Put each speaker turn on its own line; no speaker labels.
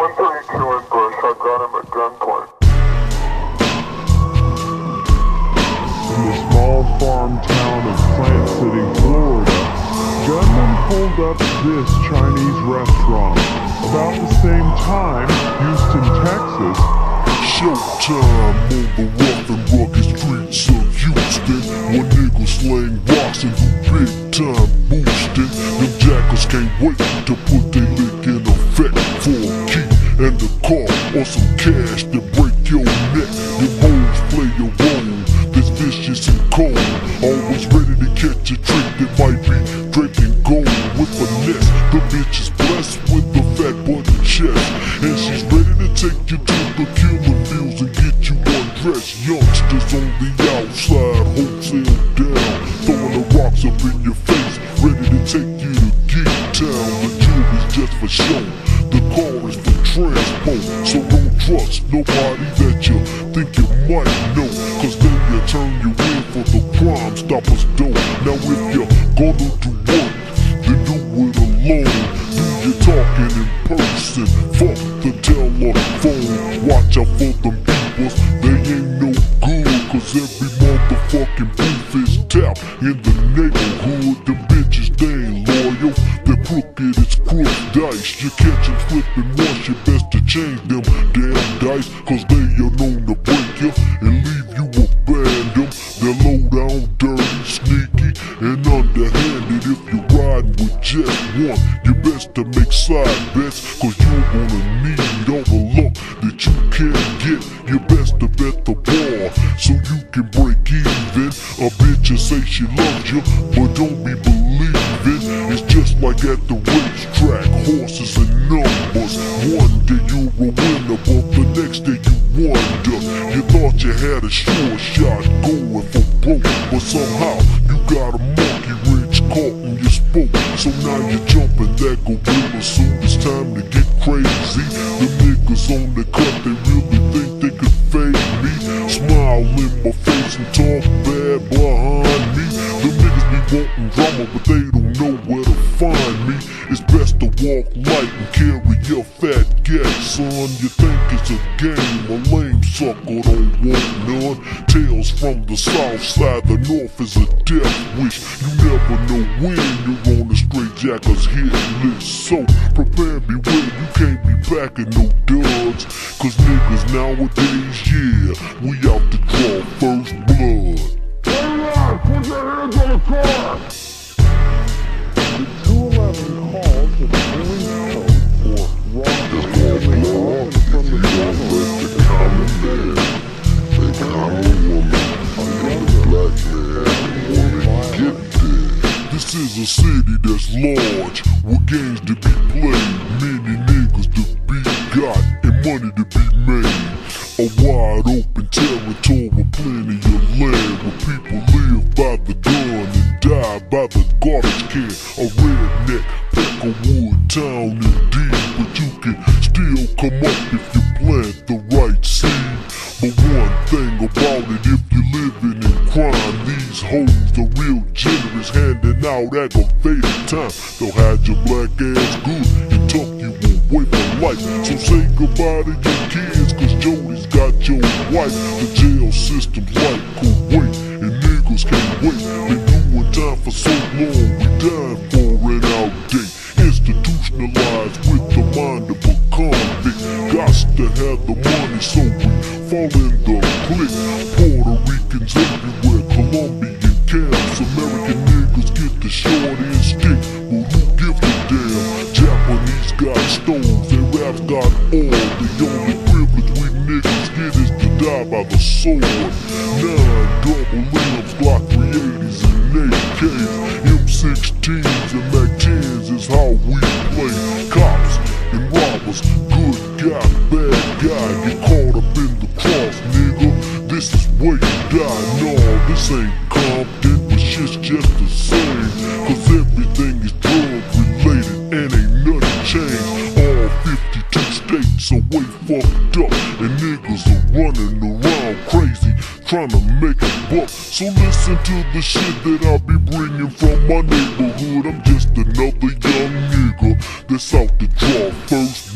132 in Bush, I got him at gunpoint.
In the small farm town of Plant City, Florida, gunmen pulled up this Chinese restaurant. About the same time, Houston, Texas,
Showtime on the rough and rugged streets of Houston. When niggas slang rocks and big time boosting. Them jackals can't wait to put their lick in effect for a key and the car or some cash to break your neck. Them hoes play a role that's vicious and cold. Always ready to catch a trick that might be drinking gold with finesse. The bitch is blessed with a fat button chest. And she's ready to take you to the killer fields and get you undressed. Youngsters on the outside, wholesale down. Throwing the rocks up in your face, ready to take you to Geek Town. The jewelry's just for show. The car is for transport. So don't trust nobody that you think you might know. Cause then you turn you in for the crime stoppers don't. Now if you're gonna do work, then do it alone. Do your talking in person. Fuck the telephone. Watch out for them peoples. They ain't no good. Cause every motherfucking booth is tapped in the neighborhood. Them bitches, they ain't loyal. Crooked, it's crook dice. You catch them slipping once, you best to change them damn dice. Cause they are known to break you and leave you abandoned. They're low down, dirty, sneaky, and underhanded. If you ride with just one, you best to make side bets. Cause you're gonna need all the luck that you can get. You best to bet the bar so you can break even. A bitch will say she loves you, but don't be like at the racetrack, horses and numbers. One day you're a winner, but the next day you wonder. You thought you had a sure shot going for broke, but somehow you got a monkey wrench caught in your spoke. So now you're jumping that gorilla suit. It's time to get crazy. The niggas on the cut, they really think they could fade me. Smile in my face and talk bad behind wanting drama, but they don't know where to find me. It's best to walk light and carry your fat gat, son. You think it's a game, a lame sucker don't want none. Tales from the south side, the north is a death wish. You never know when you're on a straight jacker's hit list. So prepare beware, you can't be backing no duds. Cause niggas nowadays, yeah, we out to draw first blood.
Your hands on the car!
the 211 calls the police code for robbery from the government.
This is a city that's large, with games to be played, many niggas to be got, and money to be made. A wide open territory with plenty of land, where people live by the gun and die by the garbage can. A redneck, peckerwood town indeed, but you can still come up if you plant the right seed. But one thing about it, if you're living in crime, these hoes are real generous, handing out aggravated time. They'll hide your black ass good and tuck you away for life. So say goodbye to your kids, Jody's got your wife. The jail system's like Kuwait, and niggas can't wait. Been doing time for so long, we dying for an outdate. Institutionalized with the mind of a convict. Gots to have the money, so we fall in the clique. Puerto Ricans everywhere, Colombian camps. American niggas get the short end stick, but who gives a damn? Japanese got stones, and raps got oil. The only by the sword. Nine double limbs, Glock 380s and AKs, M16s and Mac 10s is how we play. Cops and robbers, good guy, bad guy, get caught up in the cross, nigga. This is where you die. No, this ain't Compton, but shit's just the same. Cause everything is drug related and ain't nothing changed. All 52 states are way fucked up, and niggas are running trying to make a buck. So listen to the shit that I be bringing from my neighborhood. I'm just another young nigga that's out to draw first